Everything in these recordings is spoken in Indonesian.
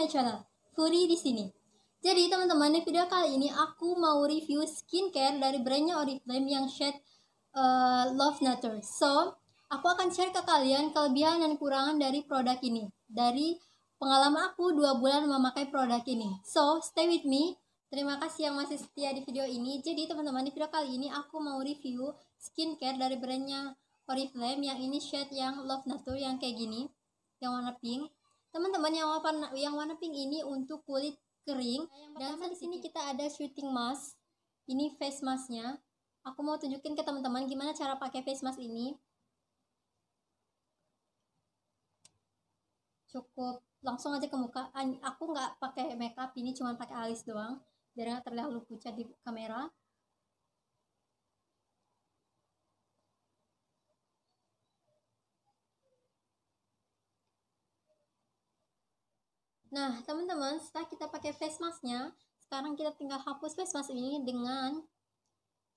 my channel, Furi di sini. Jadi teman-teman di video kali ini aku mau review skincare dari brandnya Oriflame yang shade uh, Love Nature. So, aku akan share ke kalian kelebihan dan kekurangan dari produk ini. Dari pengalaman aku dua bulan memakai produk ini. So, stay with me. Terima kasih yang masih setia di video ini. Jadi teman-teman di video kali ini aku mau review skincare dari brandnya Oriflame yang ini shade yang Love Nature yang kayak gini, yang warna pink teman-teman yang warna yang warna pink ini untuk kulit kering. Nah, dan di sini. kita ada shooting mask. Ini face masknya. Aku mau tunjukin ke teman-teman gimana cara pakai face mask ini. Cukup langsung aja ke muka. Aku nggak pakai makeup ini cuma pakai alis doang biar nggak terlihat pucat di kamera Nah, teman-teman, setelah kita pakai face masknya, sekarang kita tinggal hapus face mask ini dengan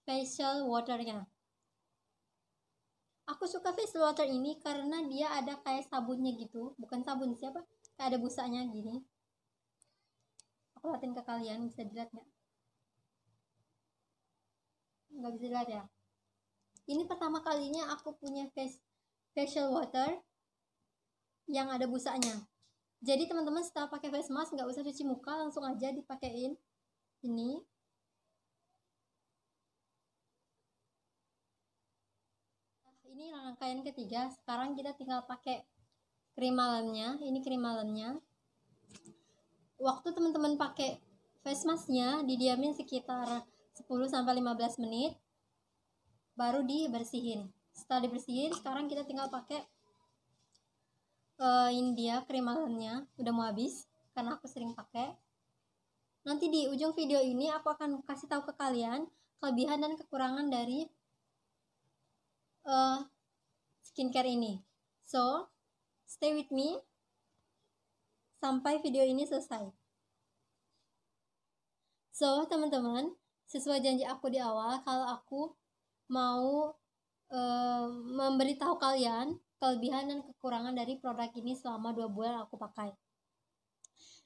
facial waternya. Aku suka facial water ini karena dia ada kayak sabunnya gitu, bukan sabun siapa? Kayak ada busanya gini. Aku liatin ke kalian, bisa dilihat nggak? Nggak bisa dilihat ya? Ini pertama kalinya aku punya face facial water yang ada busanya jadi teman-teman setelah pakai face mask nggak usah cuci muka langsung aja dipakein ini. Nah, ini rangkaian ketiga. Sekarang kita tinggal pakai krim malamnya ini krim malamnya waktu teman-teman pakai face masknya didiamin sekitar 10-15 menit baru dibersihin. Setelah dibersihin sekarang kita tinggal pakai uh, ini dia kremalannya udah mau habis karena aku sering pakai. Nanti di ujung video ini aku akan kasih tahu ke kalian kelebihan dan kekurangan dari uh, skincare ini. So stay with me sampai video ini selesai. So teman-teman sesuai janji aku di awal kalau aku mau uh, memberitahu kalian kelebihan dan kekurangan dari produk ini selama dua bulan aku pakai.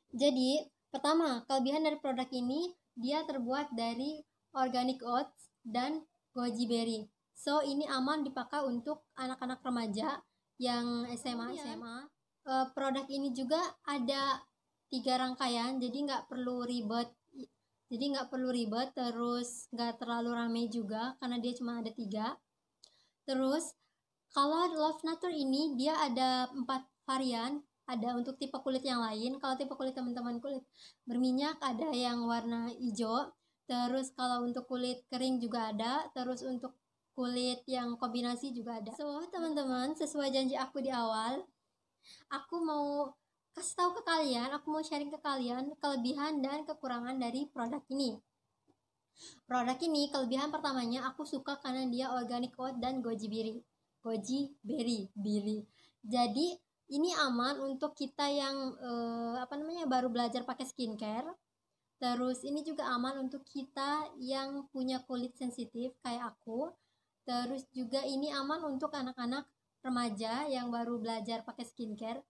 Jadi, pertama, kelebihan dari produk ini dia terbuat dari organic oats dan goji berry. So, ini aman dipakai untuk anak-anak remaja yang SMA, ya. SMA. Uh, produk ini juga ada tiga rangkaian, jadi nggak perlu ribet. Jadi nggak perlu ribet, terus nggak terlalu rame juga karena dia cuma ada tiga. Terus kalau Love Nature ini dia ada empat varian, ada untuk tipe kulit yang lain. Kalau tipe kulit teman-teman kulit berminyak ada yang warna hijau. Terus kalau untuk kulit kering juga ada. Terus untuk kulit yang kombinasi juga ada. So, teman-teman, sesuai janji aku di awal, aku mau kasih tahu ke kalian, aku mau sharing ke kalian kelebihan dan kekurangan dari produk ini. Produk ini kelebihan pertamanya aku suka karena dia organic oat dan goji biri goji berry biri jadi ini aman untuk kita yang eh, apa namanya baru belajar pakai skincare. Terus ini juga aman untuk kita yang punya kulit sensitif kayak aku. Terus juga ini aman untuk anak-anak remaja yang baru belajar pakai skincare.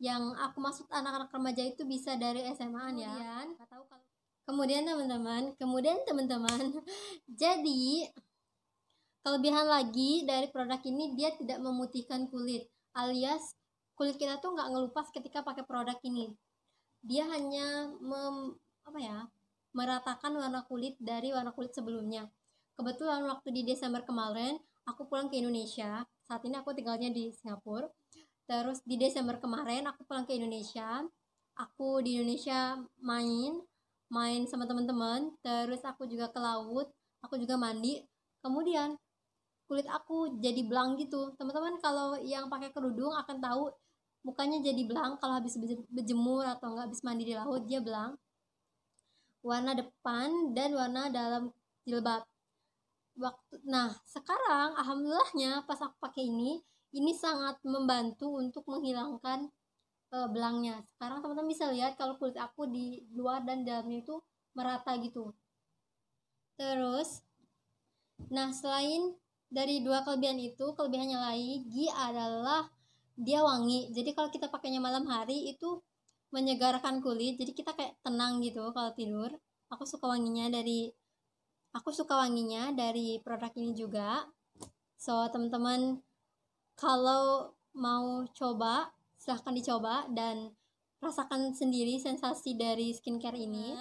Yang aku maksud anak-anak remaja itu bisa dari SMA ya. Kemudian teman-teman. Kemudian teman-teman. Jadi Kelebihan lagi dari produk ini dia tidak memutihkan kulit, alias kulit kita tuh nggak ngelupas ketika pakai produk ini. Dia hanya mem, apa ya, meratakan warna kulit dari warna kulit sebelumnya. Kebetulan waktu di Desember kemarin aku pulang ke Indonesia. Saat ini aku tinggalnya di Singapura. Terus di Desember kemarin aku pulang ke Indonesia. Aku di Indonesia main, main sama teman-teman. Terus aku juga ke laut, aku juga mandi. Kemudian kulit aku jadi belang gitu. Teman-teman kalau yang pakai kerudung akan tahu mukanya jadi belang kalau habis berjemur atau nggak habis mandi di laut dia belang. Warna depan dan warna dalam jilbab. Waktu nah sekarang alhamdulillahnya pas aku pakai ini ini sangat membantu untuk menghilangkan uh, belangnya. Sekarang teman-teman bisa lihat kalau kulit aku di luar dan dalamnya itu merata gitu. Terus nah selain dari dua kelebihan itu kelebihannya lagi adalah dia wangi. Jadi kalau kita pakainya malam hari itu menyegarkan kulit. Jadi kita kayak tenang gitu kalau tidur. Aku suka wanginya dari aku suka wanginya dari produk ini juga. So teman-teman kalau mau coba silahkan dicoba dan rasakan sendiri sensasi dari skincare ini.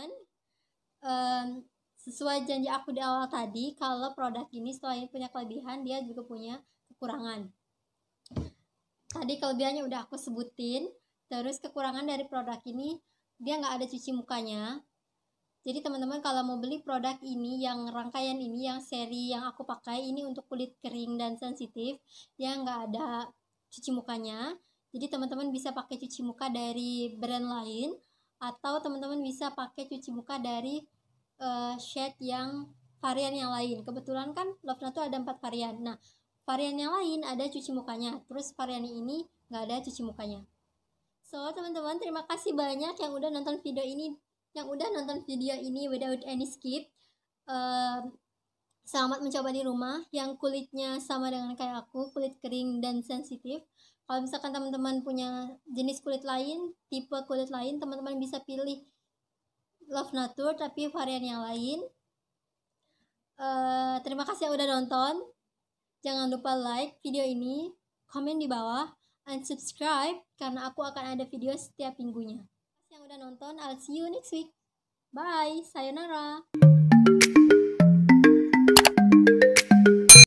Um, sesuai janji aku di awal tadi kalau produk ini selain punya kelebihan dia juga punya kekurangan. Tadi kelebihannya udah aku sebutin terus kekurangan dari produk ini dia nggak ada cuci mukanya. Jadi teman-teman kalau mau beli produk ini yang rangkaian ini yang seri yang aku pakai ini untuk kulit kering dan sensitif dia nggak ada cuci mukanya. Jadi teman-teman bisa pakai cuci muka dari brand lain atau teman-teman bisa pakai cuci muka dari uh, shade yang varian yang lain. Kebetulan kan Love Nato ada empat varian. Nah varian yang lain ada cuci mukanya. Terus varian ini nggak ada cuci mukanya. So, teman-teman, terima kasih banyak yang udah nonton video ini, yang udah nonton video ini without any skip. Uh, selamat mencoba di rumah. Yang kulitnya sama dengan kayak aku, kulit kering dan sensitif. Kalau misalkan teman-teman punya jenis kulit lain, tipe kulit lain, teman-teman bisa pilih Love Nature tapi varian yang lain. Uh, terima kasih yang udah nonton. Jangan lupa like video ini, komen di bawah, and subscribe karena aku akan ada video setiap minggunya. Yang udah nonton, I'll see you next week. Bye, sayonara.